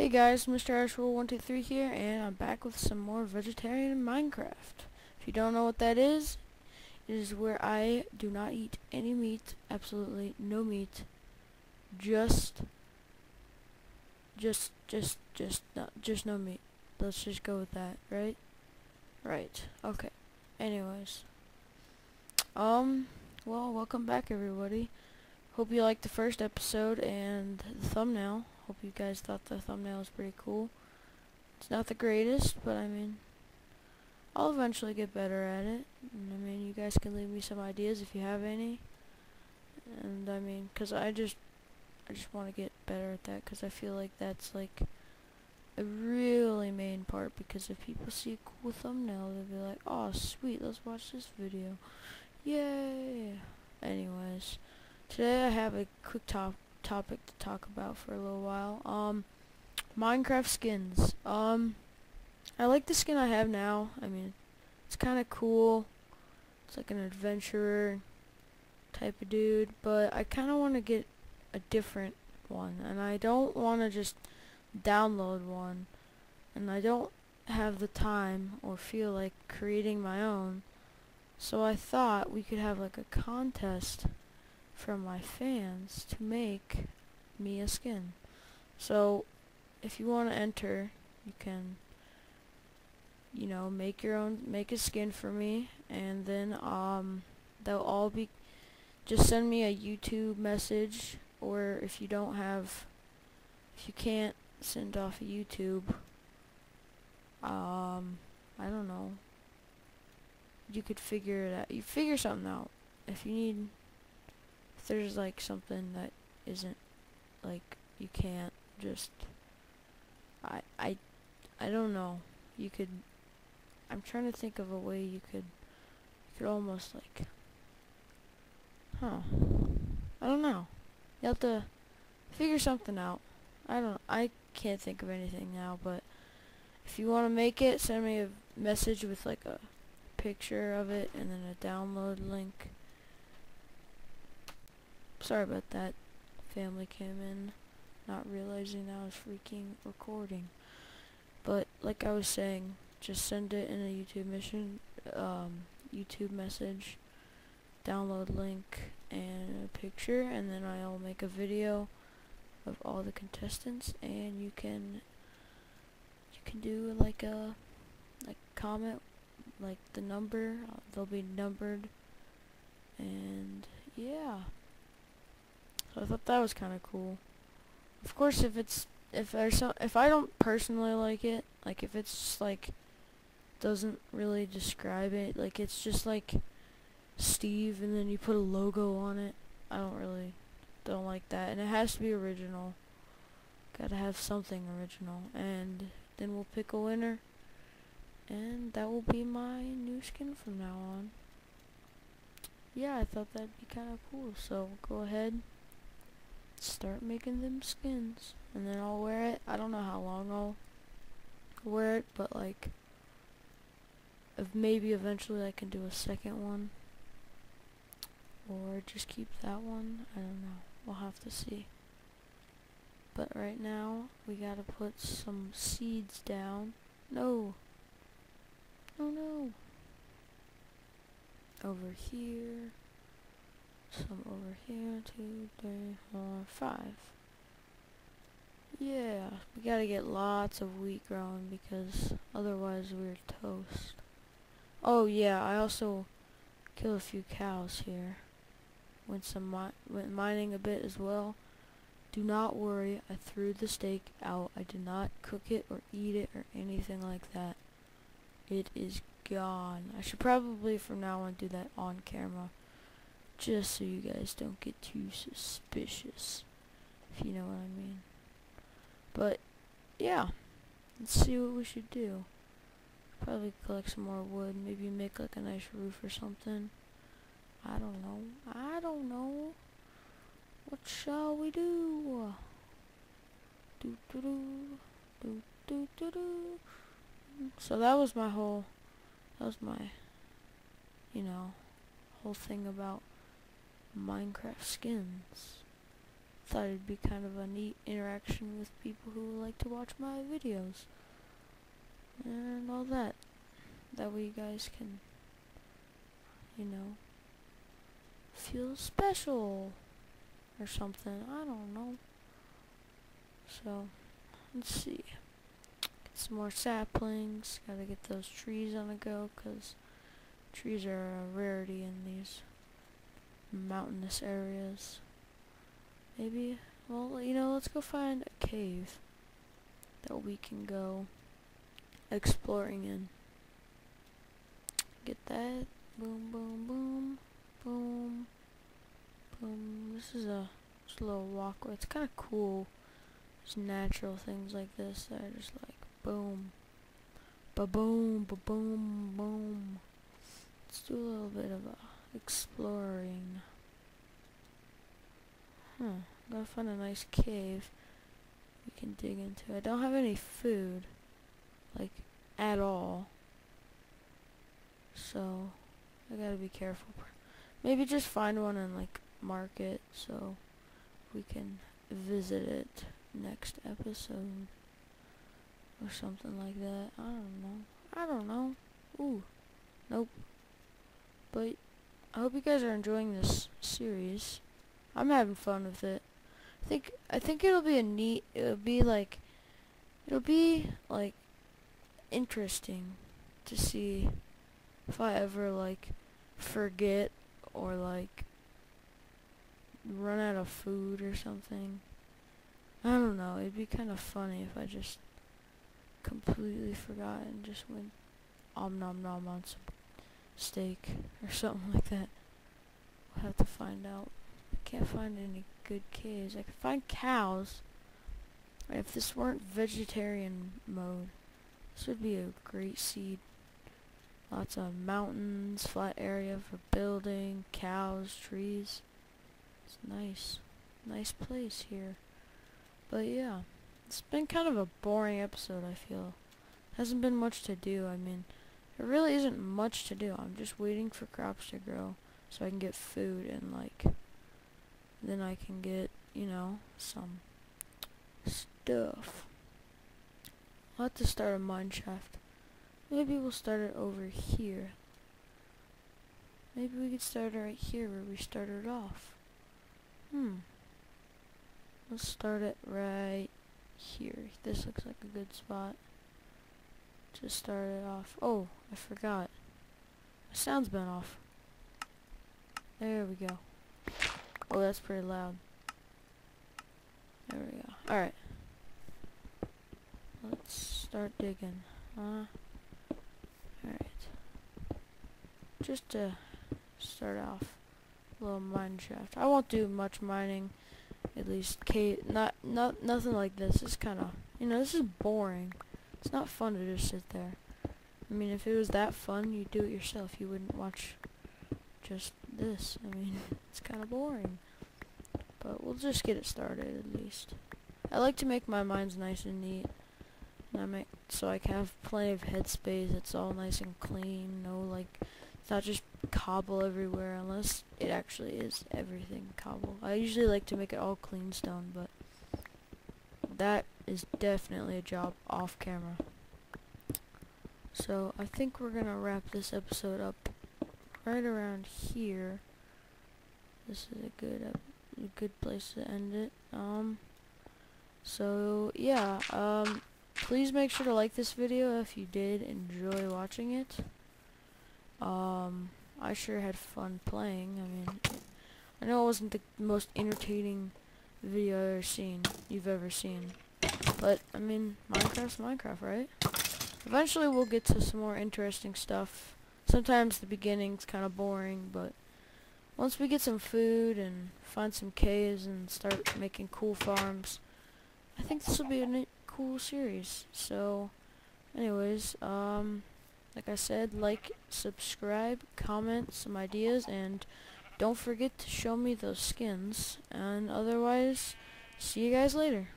Hey guys, Mr. Irishrule123 here, and I'm back with some more vegetarian Minecraft. If you don't know what that is, it is where I do not eat any meat, absolutely no meat, just, just, just, just, not, just no meat. Let's just go with that, right? Right, okay. Anyways, um, well, welcome back everybody. Hope you liked the first episode and the thumbnail. Hope you guys thought the thumbnail was pretty cool. It's not the greatest, but I mean, I'll eventually get better at it. And I mean, you guys can leave me some ideas if you have any. And I mean, cause I just, I just want to get better at that, cause I feel like that's like a really main part. Because if people see a cool thumbnail, they'll be like, "Oh, sweet, let's watch this video." Yay! Anyways, today I have a quick top topic to talk about for a little while. Um, Minecraft skins. Um, I like the skin I have now. I mean, it's kind of cool. It's like an adventurer type of dude, but I kind of want to get a different one, and I don't want to just download one, and I don't have the time or feel like creating my own. So I thought we could have like a contest from my fans to make me a skin. So if you want to enter, you can you know, make your own make a skin for me and then um they'll all be just send me a YouTube message or if you don't have if you can't send off a YouTube um I don't know you could figure it out you figure something out if you need if there's like something that isn't like you can't just I I I don't know. You could I'm trying to think of a way you could you could almost like huh. I don't know. You have to figure something out. I don't I can't think of anything now, but if you want to make it, send me a message with like a picture of it and then a download link Sorry about that. Family came in, not realizing I was freaking recording. But like I was saying, just send it in a YouTube mission, um, YouTube message, download link, and a picture, and then I'll make a video of all the contestants, and you can you can do like a like comment like the number, uh, they'll be numbered, and yeah. So I thought that was kind of cool. Of course, if it's if there's if I don't personally like it, like if it's like doesn't really describe it, like it's just like Steve and then you put a logo on it. I don't really don't like that, and it has to be original. Gotta have something original, and then we'll pick a winner, and that will be my new skin from now on. Yeah, I thought that'd be kind of cool, so go ahead start making them skins. And then I'll wear it. I don't know how long I'll wear it but like if maybe eventually I can do a second one. Or just keep that one. I don't know. We'll have to see. But right now we gotta put some seeds down. No. Oh no. Over here some over here, two, three, four, five. Yeah, we gotta get lots of wheat growing because otherwise we're toast. Oh yeah, I also killed a few cows here. Went some mi went mining a bit as well. Do not worry, I threw the steak out. I did not cook it or eat it or anything like that. It is gone. I should probably from now on do that on camera just so you guys don't get too suspicious, if you know what I mean. But, yeah, let's see what we should do. Probably collect some more wood, maybe make like a nice roof or something. I don't know. I don't know. What shall we do? Do do do do do do do. So that was my whole. That was my. You know, whole thing about Minecraft skins. thought it'd be kind of a neat interaction with people who like to watch my videos and all that. That way you guys can, you know, feel special or something. I don't know. So, let's see. Get some more saplings. Gotta get those trees on the go because trees are a rarity in these mountainous areas. Maybe, well, you know, let's go find a cave that we can go exploring in. Get that. Boom, boom, boom, boom, boom. This is a, just a little walkway. It's kind of cool. There's natural things like this that are just like boom, ba boom, ba boom, boom. Let's do a little bit of a exploring. Huh. Gotta find a nice cave we can dig into. I don't have any food, like, at all. So, I gotta be careful. Maybe just find one and, like, mark it so we can visit it next episode. Or something like that. I don't know. I don't know. Ooh. Nope. But I hope you guys are enjoying this series. I'm having fun with it. I think I think it'll be a neat it'll be like it'll be like interesting to see if I ever like forget or like run out of food or something. I don't know, it'd be kind of funny if I just completely forgot and just went om nom nom on some steak or something like that. We'll have to find out. I can't find any good caves. I can find cows. If this weren't vegetarian mode, this would be a great seed. Lots of mountains, flat area for building, cows, trees. It's nice. Nice place here. But yeah, it's been kind of a boring episode, I feel. Hasn't been much to do. I mean, there really isn't much to do. I'm just waiting for crops to grow so I can get food and like then I can get, you know, some stuff. I'll have to start a mine shaft. Maybe we'll start it over here. Maybe we could start it right here where we started off. Hmm. Let's start it right here. This looks like a good spot to start it off. Oh, I forgot. My sound's been off. There we go. Oh, that's pretty loud. There we go. Alright. Let's start digging. Huh? Alright. Just to start off, a little mine shaft. I won't do much mining. At least, Kate, not, not, nothing like this. It's kind of, you know, this is boring. It's not fun to just sit there. I mean, if it was that fun, you'd do it yourself. You wouldn't watch just this. I mean, it's kind of boring. But we'll just get it started at least. I like to make my mines nice and neat. And I make so I can have plenty of headspace. It's all nice and clean. No like it's not just cobble everywhere unless it actually is everything cobble. I usually like to make it all clean stone, but that is definitely a job off camera. So I think we're gonna wrap this episode up right around here. This is a good a good place to end it. Um so yeah, um please make sure to like this video if you did enjoy watching it. Um I sure had fun playing. I mean I know it wasn't the most entertaining video I've ever seen you've ever seen. But I mean Minecraft's Minecraft, right? Eventually we'll get to some more interesting stuff. Sometimes the beginning's kind of boring, but once we get some food and find some caves and start making cool farms, I think this will be a cool series. So, anyways, um, like I said, like, subscribe, comment some ideas, and don't forget to show me those skins. And otherwise, see you guys later.